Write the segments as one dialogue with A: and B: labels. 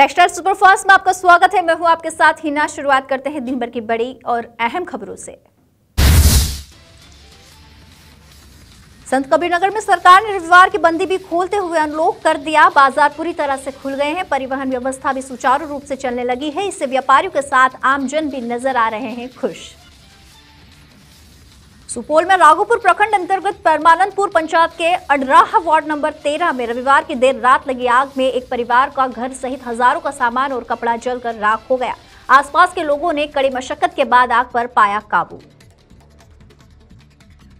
A: Textile superfast में आपका स्वागत है। मैं हूँ आपके साथ हिना। शुरुआत करते हैं दिन भर की बड़ी और अहम खबरों से। संत कबीरनगर में सरकार ने रविवार की बंदी भी खोलते हुए अनलॉक कर दिया। बाज़ार पूरी तरह से खुल गए हैं। परिवहन व्यवस्था भी सुचारू रूप से चलने लगी है। इससे व्यापारियों के साथ आमजन भी नज़र आ रहे हैं खुश। सुपौल में राघोपुर प्रखंड अंतर्गत परमानंदपुर पंचायत के अडराह वार्ड नंबर 13 में रविवार की देर रात लगी आग में एक परिवार का घर सहित हज़ारों का सामान और कपड़ा जलकर राख हो गया। आसपास के लोगों ने कड़ी मशक्कत के बाद आग पर पाया काबू।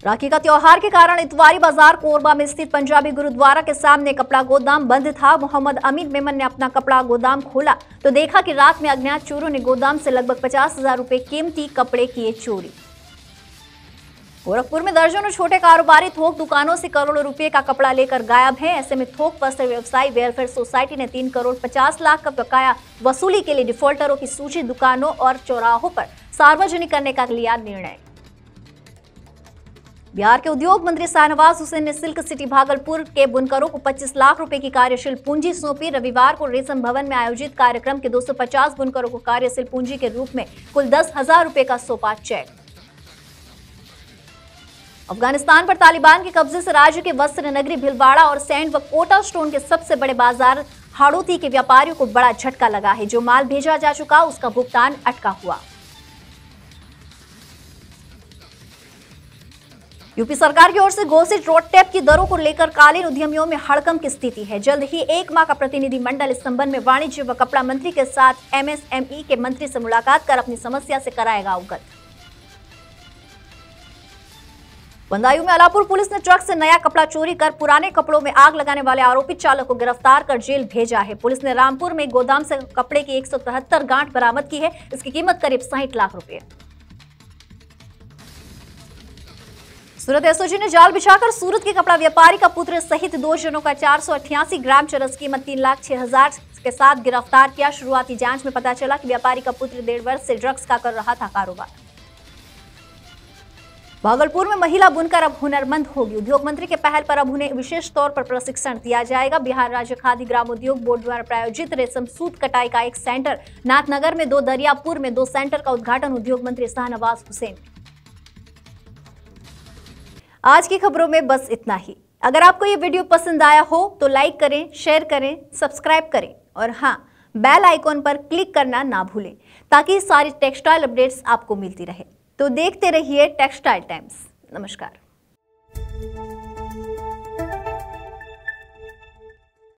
A: राखी का त्योहार के कारण इतवारी बाज़ार कोरबा में स्थित पंजाबी गुरुद्वारा के सामने कपड़ा गोदाम बंद था। मोहम्मद अमीन मेमन ने अपना कपड़ा गोदाम खोला तो देखा कि रात में अज्ञात चोरों ने गोदाम से लगभग पचास हज़ार रुपए कीमती कपड़े किए चोरी। गोरखपुर में दर्जनों छोटे कारोबारी थोक दुकानों से करोड़ों रुपए का कपड़ा लेकर गायब हैं। ऐसे में थोक वस्त्र व्यवसायी वेलफेयर सोसाइटी ने तीन करोड़ पचास लाख का बकाया वसूली के लिए डिफॉल्टरों की सूची दुकानों और चौराहों पर सार्वजनिक करने का लिया निर्णय। बिहार के उद्योग मंत्री शाहनवाज हुसैन ने सिल्क सिटी भागलपुर के बुनकरों को 25 लाख रुपए की कार्यशील पूंजी सौंपी। रविवार को रेशम भवन में आयोजित कार्यक्रम के 250 बुनकरों को कार्यशील पूंजी के रूप में कुल दस हज़ार रुपए का सौंपा चेक। अफ़गानिस्तान पर तालिबान के कब्जे से राज्य के वस्त्र नगरी भिलवाड़ा और सैंड व कोटा स्टोन के सबसे बड़े बाज़ार हाड़ोती के व्यापारियों को बड़ा झटका लगा है। जो माल भेजा जा चुका, उसका भुगतान अटका हुआ। यूपी सरकार की ओर से घोषित रोड टैप की दरों को लेकर कालीन उद्यमियों में हड़कम की स्थिति है। जल्द ही एक माह का प्रतिनिधि मंडल इस संबंध में वाणिज्य व कपड़ा मंत्री के साथ एमएसएमई के मंत्री से मुलाकात कर अपनी समस्या से कराएगा अवगत। बंदायू में अलापुर पुलिस ने ट्रक से नया कपड़ा चोरी कर पुराने कपड़ों में आग लगाने वाले आरोपी चालक को गिरफ़्तार कर जेल भेजा है। पुलिस ने रामपुर में गोदाम से कपड़े की एक गांठ बरामद की है। इसकी कीमत करीब साठ लाख रुपए। सूरत एसओजी ने जाल बिछाकर सूरत के कपड़ा व्यापारी का पुत्र सहित दो जनों का चार सौ अठासी ग्राम चरस कीमत तीन लाख छह हज़ार के साथ गिरफ़्तार किया। शुरुआती जाँच में पता चला कि व्यापारी का पुत्र डेढ़ वर्ष से ड्रग्स का कर रहा था कारोबार। भागलपुर में महिला बुनकर अब हुनरमंद होगी। उद्योग मंत्री के पहल पर अब उन्हें विशेष तौर पर प्रशिक्षण दिया जाएगा। बिहार राज्य खादी ग्राम उद्योग बोर्ड द्वारा प्रायोजित रेशम सूत कटाई का एक सेंटर, नाथनगर में दो, दरियापुर में दो सेंटर का उद्घाटन उद्योग मंत्री शाहनवाज हुसैन। आज की खबरों में बस इतना ही। अगर आपको ये वीडियो पसंद आया हो तो लाइक करें, शेयर करें, सब्सक्राइब करें। और हाँ बेल आइकॉन पर क्लिक करना ना भूलें, ताकि सारी टेक्सटाइल अपडेट्स आपको मिलती रहे। तो देखते रहिए टेक्सटाइल टाइम्स नमस्कार।